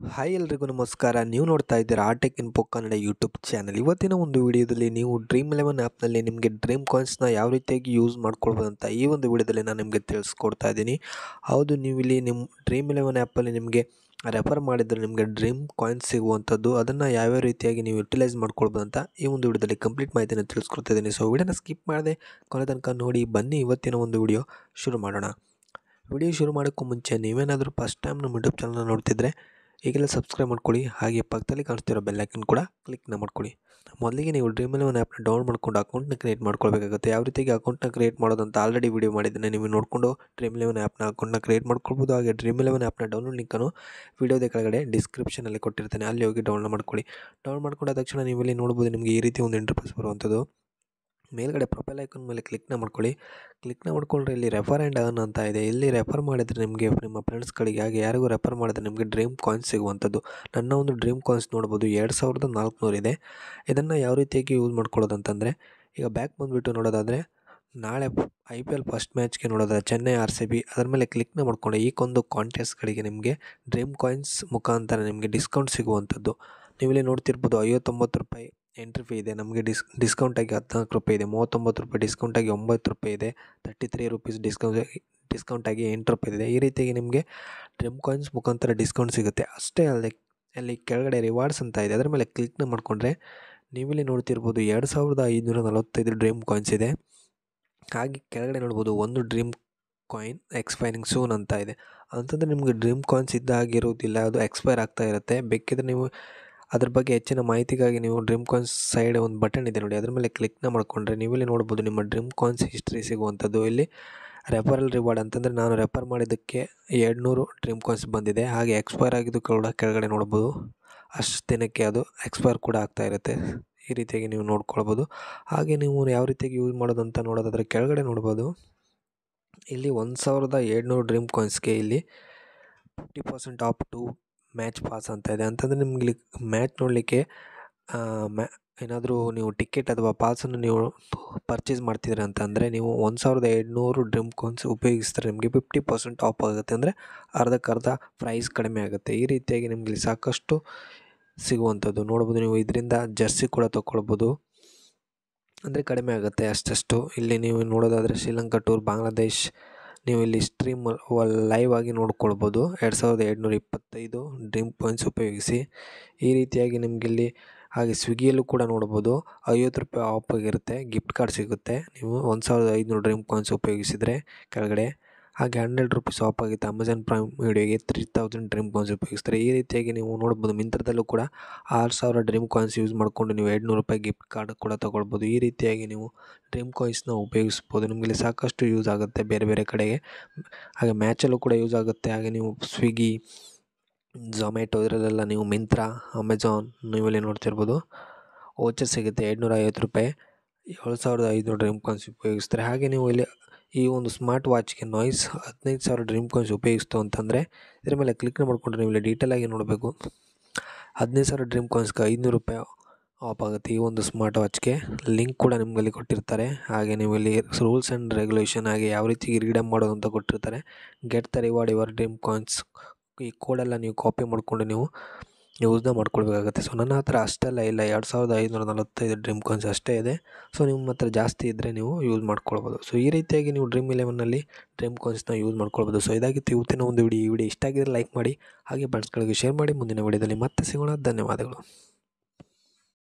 Hi ಎಲ್ರಿಗೂ ನಮಸ್ಕಾರ. ನೀವು ನೋಡ್ತಾ ಇದ್ದೀರಾ ಆಟೆಕ್ ಇನ್ಪೋ ಕನ್ನಡ ಯೂಟ್ಯೂಬ್ ಚಾನಲ್. ಇವತ್ತಿನ ಒಂದು ವಿಡಿಯೋದಲ್ಲಿ ನೀವು ಡ್ರೀಮ್ ಇಲೆವೆನ್ ಆ್ಯಪ್ನಲ್ಲಿ ನಿಮಗೆ ಡ್ರೀಮ್ ಕಾಯಿನ್ಸ್ನ ಯಾವ ರೀತಿಯಾಗಿ ಯೂಸ್ ಮಾಡ್ಕೊಳ್ಬೋದು ಅಂತ ಈ ಒಂದು ವಿಡಿಯೋದಲ್ಲಿ ನಾನು ನಿಮಗೆ ತಿಳಿಸ್ಕೊಡ್ತಾ ಇದ್ದೀನಿ. ಹೌದು, ನೀವು ಇಲ್ಲಿ ನಿಮ್ಮ ಡ್ರೀಮ್ ಇಲೆವೆನ್ ಆ್ಯಪಲ್ಲಿ ನಿಮಗೆ ರೆಫರ್ ಮಾಡಿದರೆ ನಿಮಗೆ ಡ್ರೀಮ್ ಕಾಯಿನ್ಸ್ ಸಿಗುವಂಥದ್ದು, ಅದನ್ನು ಯಾವ್ಯಾವ ರೀತಿಯಾಗಿ ನೀವು ಯುಟಿಲೈಸ್ ಮಾಡ್ಕೊಳ್ಬೋದು ಅಂತ ಈ ಒಂದು ವಿಡಿಯೋದಲ್ಲಿ ಕಂಪ್ಲೀಟ್ ಮಾಹಿತಿಯನ್ನು ತಿಳಿಸ್ಕೊಡ್ತಾ ಇದ್ದೀನಿ. ಸೊ, ವಿಡಿಯೋನ ಸ್ಕಿಪ್ ಮಾಡದೆ ಕೊನೆ ತನಕ ನೋಡಿ, ಬನ್ನಿ ಇವತ್ತಿನ ಒಂದು ವಿಡಿಯೋ ಶುರು ಮಾಡೋಣ. ವಿಡಿಯೋ ಶುರು ಮಾಡೋಕ್ಕೂ ಮುಂಚೆ ನೀವೇನಾದರೂ ಫಸ್ಟ್ ಟೈಮ್ ನಮ್ಮ ಯೂಟ್ಯೂಬ್ ಚಾನಲ್ನ ನೋಡ್ತಿದ್ರೆ ಈಗಲೇ ಸಬ್ಸ್ಕ್ರೈಬ್ ಮಾಡ್ಕೊಳ್ಳಿ. ಹಾಗೆ ಪಕ್ಕದಲ್ಲಿ ಕಾಣಿಸ್ತಿರೋ ಬೆಲ್ಲೈಕನ್ ಕೂಡ ಕ್ಲಿಕ್ನ ಮಾಡ್ಕೊಳ್ಳಿ. ಮೊದಲಿಗೆ ನೀವು ಡ್ರೀಮ್ ಎಲೆವನ್ ಆ್ಯಪ್ನ ಡೌನ್ಲೋಡ್ ಮಾಡ್ಕೊಂಡು ಅಕೌಂಟ್ನ ಕ್ರಿಯೇಟ್ ಮಾಡ್ಕೊಳ್ಬೇಕಾಗುತ್ತೆ. ಯಾವ ರೀತಿಗೆ ಅಕೌಂಟ್ನ ಕ್ರಿಯೇಟ್ ಮಾಡೋದಂತ ಆಲ್ರೆಡಿ ವೀಡಿಯೋ ಮಾಡಿದ್ದೇನೆ. ನೀವು ನೋಡಿಕೊಂಡು ಡ್ರೀಮ್ ಎಲೆವನ್ ಆ್ಯಪ್ನ ಅಕೌಂಟ್ನ ಕ್ರಿಯೇಟ್ ಮಾಡ್ಕೊಳ್ಬೋದು. ಹಾಗೆ ಡ್ರೀಮ್ ಎಲೆವನ್ ಆ್ಯಪ್ನ ಡೌನ್ಲೋಡ್ ಲಿಂಕನ್ನು ವಿಡಿಯೋದ ಕೆಳಗಡೆ ಡಿಸ್ಕ್ರಿಪ್ಷನಲ್ಲಿ ಕೊಟ್ಟಿರ್ತೇನೆ. ಅಲ್ಲಿ ಹೋಗಿ ಡೌನ್ಲೋಡ್ ಮಾಡ್ಕೊಳ್ಳಿ. ಡೌನ್ಲೋಡ್ ಮಾಡ್ಕೊಂಡ ತಕ್ಷಣ ನೀವು ಇಲ್ಲಿ ನೋಡ್ಬೋದು ನಿಮಗೆ ಈ ರೀತಿ ಒಂದು ಇಂಟರ್ಫೇಸ್ ಬರುವಂಥದ್ದು. ಮೇಲ್ಗಡೆ ಪ್ರೊಫೈಲ್ ಐಕನ್ ಮೇಲೆ ಕ್ಲಿಕ್ನ ಮಾಡ್ಕೊಳ್ಳಿ. ಕ್ಲಿಕ್ನ ಮಾಡ್ಕೊಂಡ್ರೆ ಇಲ್ಲಿ ರೆಫರ್ ಆ್ಯಂಡ್ ಅರ್ನ್ ಅಂತ ಇದೆ. ಇಲ್ಲಿ ರೆಫರ್ ಮಾಡಿದರೆ ನಿಮಗೆ ನಿಮ್ಮ ಫ್ರೆಂಡ್ಸ್ಗಳಿಗೆ ಹಾಗೆ ಯಾರಿಗೂ ರೆಫರ್ ಮಾಡಿದ್ರೆ ನಿಮಗೆ ಡ್ರೀಮ್ ಕಾಯಿನ್ಸ್ ಸಿಗುವಂಥದ್ದು. ನನ್ನ ಒಂದು ಡ್ರೀಮ್ ಕಾಯಿನ್ಸ್ ನೋಡ್ಬೋದು ಎರಡು ಸಾವಿರದ ನಾಲ್ಕುನೂರು ಇದೆ. ಇದನ್ನು ಯಾವ ರೀತಿಯಾಗಿ ಯೂಸ್ ಮಾಡ್ಕೊಳ್ಳೋದು ಅಂತಂದರೆ ಈಗ ಬ್ಯಾಕ್ ಬಂದುಬಿಟ್ಟು ನೋಡೋದಾದರೆ, ನಾಳೆ ಐ ಪಿ ಎಲ್ ಫಸ್ಟ್ ಮ್ಯಾಚ್ಗೆ ನೋಡೋದಾದ್ರೆ ಚೆನ್ನೈ ಆರ್ ಸಿ ಬಿ ಅದರ ಮೇಲೆ ಕ್ಲಿಕ್ನ ಮಾಡ್ಕೊಂಡು ಈಗೊಂದು ಕಾಂಟೆಸ್ಟ್ಗಳಿಗೆ ನಿಮಗೆ ಡ್ರೀಮ್ ಕಾಯಿನ್ಸ್ ಮುಖಾಂತರ ನಿಮಗೆ ಡಿಸ್ಕೌಂಟ್ ಸಿಗುವಂಥದ್ದು. ನೀವಿಲ್ಲಿ ನೋಡ್ತಿರ್ಬೋದು ಐವತ್ತೊಂಬತ್ತು ರೂಪಾಯಿ ಎಂಟ್ರಿ ಫೀ ಇದೆ. ನಮಗೆ ಡಿಸ್ ಡಿಸ್ಕೌಂಟಾಗಿ ಹದಿನಾಲ್ಕು ರೂಪಾಯಿ ಇದೆ. ಮೂವತ್ತೊಂಬತ್ತು ರೂಪಾಯಿ ಡಿಸ್ಕೌಂಟಾಗಿ ಒಂಬತ್ತು ರೂಪಾಯಿ ಇದೆ. ತರ್ಟಿ ತ್ರೀ ರುಪೀಸ್ ಡಿಸ್ಕೌಂಟ್ ಡಿಸ್ಕೌಂಟಾಗಿ ಎಂಟು ರೂಪಾಯಿ ಇದೆ. ಈ ರೀತಿಯಾಗಿ ನಿಮಗೆ ಡ್ರಿಮ್ ಕಾಯಿನ್ಸ್ ಮುಖಾಂತರ ಡಿಸ್ಕೌಂಟ್ ಸಿಗುತ್ತೆ. ಅಷ್ಟೇ ಅಲ್ಲದೆ, ಅಲ್ಲಿ ಕೆಳಗಡೆ ರಿವಾರ್ಡ್ಸ್ ಅಂತ ಇದೆ. ಅದರ ಮೇಲೆ ಕ್ಲಿಕ್ನ ಮಾಡಿಕೊಂಡ್ರೆ ನೀವಿಲ್ಲಿ ನೋಡ್ತಿರ್ಬೋದು ಎರಡು ಸಾವಿರದ ಐದುನೂರ ನಲವತ್ತೈದು ಡ್ರೀಮ್ ಕಾಯಿನ್ಸ್ ಇದೆ. ಹಾಗೆ ಕೆಳಗಡೆ ನೋಡ್ಬೋದು ಒಂದು ಡ್ರೀಮ್ ಕಾಯಿನ್ ಎಕ್ಸ್ಪೈರಿಂಗ್ ಸೂನ್ ಅಂತ ಇದೆ. ಅಂತಂದರೆ ನಿಮಗೆ ಡ್ರೀಮ್ ಕಾಯಿನ್ಸ್ ಇದ್ದಾಗಿರುವುದಿಲ್ಲ ಅದು ಎಕ್ಸ್ಪೈರ್ ಆಗ್ತಾ ಇರುತ್ತೆ. ಬೇಕಿದ್ರೆ ನೀವು ಅದ್ರ ಬಗ್ಗೆ ಹೆಚ್ಚಿನ ಮಾಹಿತಿಗಾಗಿ ನೀವು ಡ್ರೀಮ್ ಕಾನ್ಸ್ ಸೈಡ್ ಒಂದು ಬಟನ್ ಇದೆ ನೋಡಿ. ಅದ್ರ ಮೇಲೆ ಕ್ಲಿಕ್ನ ಮಾಡಿಕೊಂಡ್ರೆ ನೀವಿಲ್ಲಿ ನೋಡ್ಬೋದು ನಿಮ್ಮ ಡ್ರೀಮ್ ಕಾನ್ಸ್ ಹಿಸ್ಟ್ರಿ ಸಿಗುವಂಥದ್ದು. ಇಲ್ಲಿ ರೆಫರಲ್ ರಿವಾರ್ಡ್ ಅಂತಂದರೆ ನಾನು ರೆಫರ್ ಮಾಡಿದ್ದಕ್ಕೆ ಎರಡುನೂರು ಡ್ರೀಮ್ ಕಾನ್ಸ್ ಬಂದಿದೆ. ಹಾಗೆ ಎಕ್ಸ್ಪೈರ್ ಆಗಿದ್ದು ಕೂಡ ಕೆಳಗಡೆ ನೋಡ್ಬೋದು. ಅಷ್ಟು ದಿನಕ್ಕೆ ಅದು ಎಕ್ಸ್ಪೈರ್ ಕೂಡ ಆಗ್ತಾ ಇರುತ್ತೆ. ಈ ರೀತಿಯಾಗಿ ನೀವು ನೋಡ್ಕೊಳ್ಬೋದು. ಹಾಗೆ ನೀವು ಯಾವ ರೀತಿಯಾಗಿ ಯೂಸ್ ಮಾಡೋದು ಅಂತ ನೋಡೋದಾದರೆ ಕೆಳಗಡೆ ನೋಡ್ಬೋದು. ಇಲ್ಲಿ ಒಂದು ಸಾವಿರದ ಏಳ್ನೂರು ಡ್ರೀಮ್ ಕಾಯಿನ್ಸ್ಗೆ ಇಲ್ಲಿ fifty percent off to match pass ಅಂತ ಇದೆ. ಅಂತಂದರೆ ನಿಮ್ಗೆ ಇಲ್ಲಿ ಮ್ಯಾಚ್ ನೋಡಲಿಕ್ಕೆ ಮ್ಯಾ, ಏನಾದರೂ ನೀವು ಟಿಕೆಟ್ ಅಥವಾ ಪಾಸನ್ನು ನೀವು ಪರ್ಚೇಸ್ ಮಾಡ್ತಿದ್ದೀರ ಅಂತಂದರೆ ನೀವು ಒಂದು ಸಾವಿರದ ಏಳ್ನೂರು ಡ್ರಿಮ್ ಕೋನ್ಸ್ ಉಪಯೋಗಿಸಿದ್ರೆ ನಿಮಗೆ ಫಿಫ್ಟಿ ಪರ್ಸೆಂಟ್ ಆಫ್ ಆಗುತ್ತೆ. ಅಂದರೆ ಅರ್ಧಕ್ಕರ್ಧ ಪ್ರೈಸ್ ಕಡಿಮೆ ಆಗುತ್ತೆ. ಈ ರೀತಿಯಾಗಿ ನಿಮಗೆ ಸಾಕಷ್ಟು ಸಿಗುವಂಥದ್ದು. ನೋಡ್ಬೋದು ನೀವು ಇದರಿಂದ ಜರ್ಸಿ ಕೂಡ ತೊಗೊಳ್ಬೋದು. ಅಂದರೆ ಕಡಿಮೆ ಆಗುತ್ತೆ ಅಷ್ಟಷ್ಟು. ಇಲ್ಲಿ ನೀವು ನೋಡೋದಾದರೆ ಶ್ರೀಲಂಕಾ ಟೂರ್, ಬಾಂಗ್ಲಾದೇಶ್ ನೀವು ಇಲ್ಲಿ ಸ್ಟ್ರೀಮ್ ಲೈವ್ ಆಗಿ ನೋಡ್ಕೊಳ್ಬೋದು. ಎರಡು ಸಾವಿರದ ಏಳ್ನೂರ ಇಪ್ಪತ್ತೈದು ಡ್ರೀಮ್ ಪಾಯಿಂಟ್ಸ್ ಉಪಯೋಗಿಸಿ. ಈ ರೀತಿಯಾಗಿ ನಿಮಗಿಲ್ಲಿ ಹಾಗೆ ಸ್ವಿಗ್ಗಿಯಲ್ಲೂ ಕೂಡ ನೋಡ್ಬೋದು. ಐವತ್ತು ರೂಪಾಯಿ ಆಫ್ ಆಗಿರುತ್ತೆ. ಗಿಫ್ಟ್ ಕಾರ್ಡ್ ಸಿಗುತ್ತೆ. ನೀವು ಒಂದು ಸಾವಿರದ ಐದುನೂರು ಡ್ರೀಮ್ ಕಾಯಿನ್ಸ್ ಉಪಯೋಗಿಸಿದರೆ ಕೆಳಗಡೆ. ಹಾಗೆ ಹಂಡ್ರೆಡ್ ರುಪೀಸ್ ಆಫ್ ಆಗಿತ್ತು ಅಮೆಝಾನ್ ಪ್ರೈಮ್ ವಿಡಿಯೋಗೆ ತ್ರೀ ತೌಸಂಡ್ ಡ್ರೀಮ್ ಕಾಯಿನ್ಸ್ ಉಪಯೋಗಿಸ್ತಾರೆ. ಈ ರೀತಿಯಾಗಿ ನೀವು ನೋಡ್ಬೋದು ಮಿಂತ್ರದಲ್ಲೂ ಕೂಡ ಆರು ಸಾವಿರ ಡ್ರೀಮ್ ಕಾಯಿನ್ಸ್ ಯೂಸ್ ಮಾಡಿಕೊಂಡು ನೀವು ಎರಡುನೂರು ರೂಪಾಯಿ ಗಿಫ್ಟ್ ಕಾರ್ಡ್ ಕೂಡ ತೊಗೊಳ್ಬೋದು. ಈ ರೀತಿಯಾಗಿ ನೀವು ಡ್ರೀಮ್ ಕಾಯಿನ್ಸ್ನ ಉಪಯೋಗಿಸ್ಬೋದು. ನಿಮಗೆ ಸಾಕಷ್ಟು ಯೂಸ್ ಆಗುತ್ತೆ ಬೇರೆ ಬೇರೆ ಕಡೆಗೆ. ಹಾಗೆ ಮ್ಯಾಚಲ್ಲೂ ಕೂಡ ಯೂಸ್ ಆಗುತ್ತೆ. ಹಾಗೆ ನೀವು ಸ್ವಿಗ್ಗಿ ಝೊಮ್ಯಾಟೊ ಇದರಲ್ಲೆಲ್ಲ ನೀವು ಮಿಂತ್ರ ಅಮೆಝಾನ್ ನೀವೆಲ್ಲ ನೋಡ್ತಿರ್ಬೋದು. ಓಚರ್ ಸಿಗುತ್ತೆ ಎರಡುನೂರ ಐವತ್ತು ರೂಪಾಯಿ. ಏಳು ಸಾವಿರದ ಐದುನೂರು ಡ್ರೀಮ್ ಕಾಯಿನ್ಸ್ ಉಪಯೋಗಿಸ್ತಾರೆ. ಹಾಗೆ ನೀವು ಇಲ್ಲಿ ಈ ಒಂದು ಸ್ಮಾರ್ಟ್ ವಾಚ್ಗೆ ನಾಯ್ಸ್ ಹದಿನೈದು ಸಾವಿರ ಡ್ರೀಮ್ ಕಾಯಿನ್ಸ್ ಉಪಯೋಗಿಸ್ತು ಅಂತಂದರೆ ಇದ್ರ ಮೇಲೆ ಕ್ಲಿಕ್ ಮಾಡಿಕೊಂಡ್ರೆ ನೀವು ಇಲ್ಲಿ ಡೀಟೇಲಾಗಿ ನೋಡಬೇಕು. ಹದಿನೈದು ಸಾವಿರ ಡ್ರೀಮ್ ಕಾಯಿನ್ಸ್ಗೆ ಐದುನೂರು ರೂಪಾಯಿ ಆಫ್ ಆಗುತ್ತೆ ಈ ಒಂದು ಸ್ಮಾರ್ಟ್ ವಾಚ್ಗೆ. ಲಿಂಕ್ ಕೂಡ ನಿಮ್ಮಲ್ಲಿ ಕೊಟ್ಟಿರ್ತಾರೆ. ಹಾಗೆ ನೀವು ಇಲ್ಲಿ ರೂಲ್ಸ್ ಆ್ಯಂಡ್ ರೆಗ್ಯುಲೇಷನ್ ಹಾಗೆ ಯಾವ ರೀತಿ ರೀಡಮ್ ಮಾಡೋದು ಅಂತ ಕೊಟ್ಟಿರ್ತಾರೆ. Get the reward your Dream coins ಈ ಕೋಡೆಲ್ಲ ನೀವು ಕಾಪಿ ಮಾಡಿಕೊಂಡು ನೀವು ಯೂಸ್ನ ಮಾಡ್ಕೊಳ್ಬೇಕಾಗುತ್ತೆ. ಸೊ, ನನ್ನ ಹತ್ರ ಅಷ್ಟೆಲ್ಲ ಇಲ್ಲ. ಎರಡು ಸಾವಿರದ ಐದುನೂರ ನಲವತ್ತೈದು ಡ್ರೀಮ್ ಕಾಯಿನ್ಸ್ ಅಷ್ಟೇ ಇದೆ. ಸೊ, ನಿಮ್ಮ ಹತ್ರ ಜಾಸ್ತಿ ಇದ್ದರೆ ನೀವು ಯೂಸ್ ಮಾಡ್ಕೊಳ್ಬೋದು. ಸೊ, ಈ ರೀತಿಯಾಗಿ ನೀವು ಡ್ರೀಮ್ ಇಲೆವನ್ನಲ್ಲಿ ಡ್ರೀಮ್ ಕಾಯಿನ್ಸ್ನ ಯೂಸ್ ಮಾಡ್ಕೊಳ್ಬೋದು. ಸೊ, ಇದಾಗಿತ್ತು ಇವತ್ತಿನ ಒಂದು ವಿಡಿಯೋ. ಈ ವಿಡಿಯೋ ಇಷ್ಟ ಆಗಿದ್ರೆ ಲೈಕ್ ಮಾಡಿ, ಹಾಗೆ ಫ್ರೆಂಡ್ಸ್ಗಳಿಗೆ ಶೇರ್ ಮಾಡಿ. ಮುಂದಿನ ವಿಡಿಯೋದಲ್ಲಿ ಮತ್ತೆ ಸಿಗೋಣ. ಧನ್ಯವಾದಗಳು.